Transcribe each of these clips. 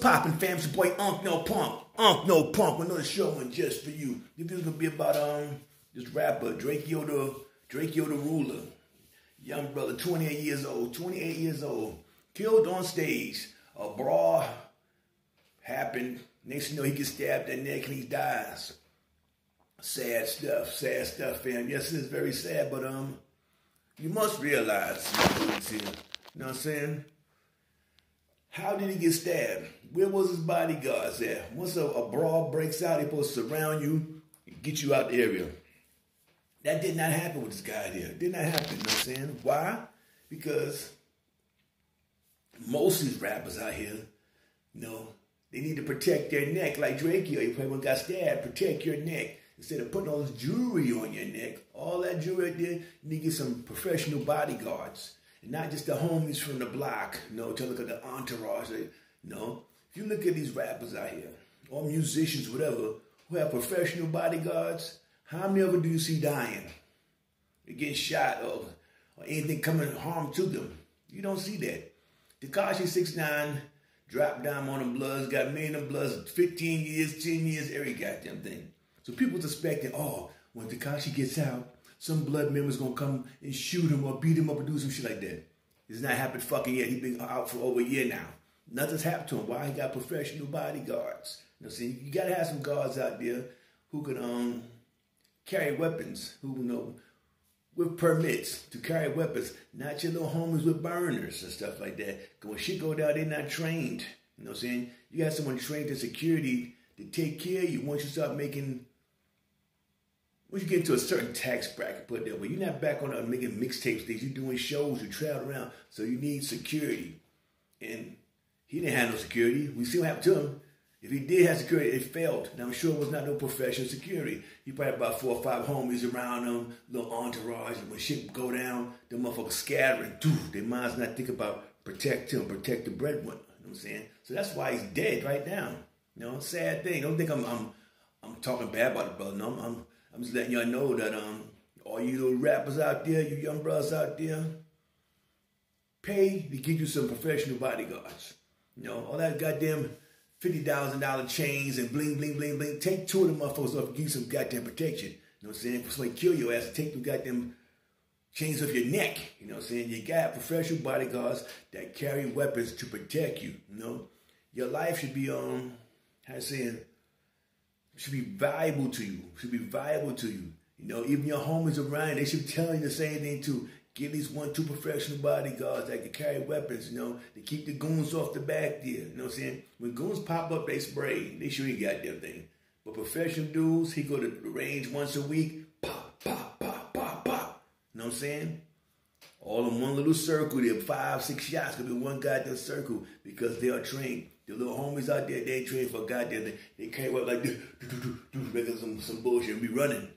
poppin', fam? It's your boy Unk No Punk. Unk No Punk. Another show one just for you. This is gonna be about um this rapper Drakeo the, Drakeo the Ruler, young brother, 28 years old, 28 years old, killed on stage. A brawl happened. Next thing you know, he gets stabbed in the neck and he dies. Sad stuff, sad stuff, fam. Yes, it is very sad, but um, you must realize, you know what I'm saying? How did he get stabbed? Where was his bodyguards at? Once a, a brawl breaks out, they're supposed to surround you and get you out the area. That did not happen with this guy here. Did not happen, you know what I'm saying? Why? Because most of these rappers out here, you know, they need to protect their neck like Drake here. You probably got stabbed, protect your neck. Instead of putting all this jewelry on your neck, all that jewelry there, you need to get some professional bodyguards. Not just the homies from the block, you know, to look at the entourage. You know, if you look at these rappers out here, or musicians, whatever, who have professional bodyguards, how many of them do you see dying? They getting shot or, or anything coming harm to them. You don't see that. Tekashi 69 dropped down on them bloods, got million of bloods, 15 years, 10 years, every goddamn thing. So people's expecting, oh, when Tekashi gets out, some blood member's gonna come and shoot him or beat him up or do some shit like that. It's not happened fucking yet. He's been out for over a year now. Nothing's happened to him. Why? He got professional bodyguards. You know, see, you gotta have some guards out there who can um carry weapons, who you know with permits to carry weapons, not your little homies with burners and stuff like that. When shit go down, they're not trained. You know what I'm saying? You got someone trained in security to take care of you once you start making once you get into a certain tax bracket, put that way, you're not back on making mixtapes things. You're doing shows, you travel around, so you need security. And he didn't have no security. We see what happened to him. If he did have security, it failed. Now I'm sure it was not no professional security. He probably had about four or five homies around him, little entourage, and when shit go down, the motherfuckers scattering. Dude, their minds not think about protect him, protect the breadwinner. You know what I'm saying? So that's why he's dead right now. You know, sad thing. Don't think I'm I'm I'm talking bad about the brother. No, I'm, I'm I'm just letting y'all know that um all you little rappers out there, you young brothers out there, pay to get you some professional bodyguards. You know, all that goddamn fifty thousand dollar chains and bling bling bling bling. Take two of them motherfuckers off and give you some goddamn protection. You know what I'm saying? For somebody kill your ass, take them goddamn chains off your neck. You know what I'm saying? You got professional bodyguards that carry weapons to protect you. You know, your life should be um how I saying should be valuable to you. Should be valuable to you. You know, even your homies around, they should tell you the same thing too. Get least one, two professional bodyguards that can carry weapons, you know, to keep the goons off the back there. You know what I'm saying? When goons pop up, they spray. They sure you got their thing. But professional dudes, he go to the range once a week, pop, pop, pop, pop, pop. You know what I'm saying? All in one little circle, there five, six shots could be one goddamn circle because they are trained. The little homies out there, they trained for goddamn thing. They can't work like do, do, do, do, making some, some bullshit and be running.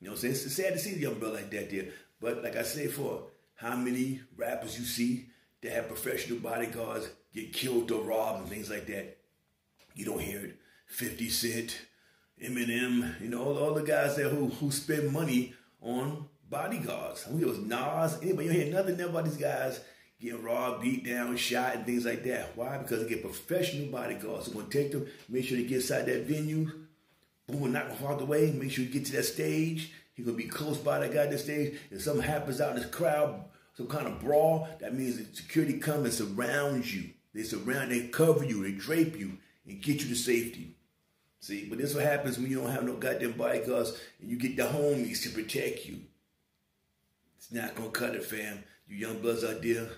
You know what I'm saying? It's sad to see a young brother like that there. But like I said before, how many rappers you see that have professional bodyguards get killed or robbed and things like that? You don't hear it. 50 Cent, Eminem, you know, all, all the guys there who, who spend money on bodyguards. Who was Nas, anybody, you hear nothing about these guys getting robbed, beat down, shot, and things like that. Why? Because they get professional bodyguards. They're going to take them, make sure they get inside that venue, boom, knock them out the way, make sure you get to that stage. He's going to be close by that guy that stage. If something happens out in this crowd, some kind of brawl, that means the security come and surrounds you. They surround, they cover you, they drape you, and get you to safety. See, but this what happens when you don't have no goddamn bodyguards and you get the homies to protect you. It's not gonna cut it, fam. You young bloods out there,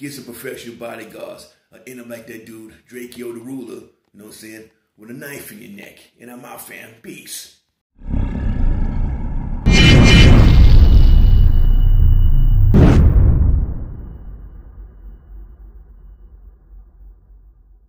get some professional bodyguards. I end up like that dude, Drakeo the Ruler, you know what I'm saying, with a knife in your neck. And I'm out, fam. Peace.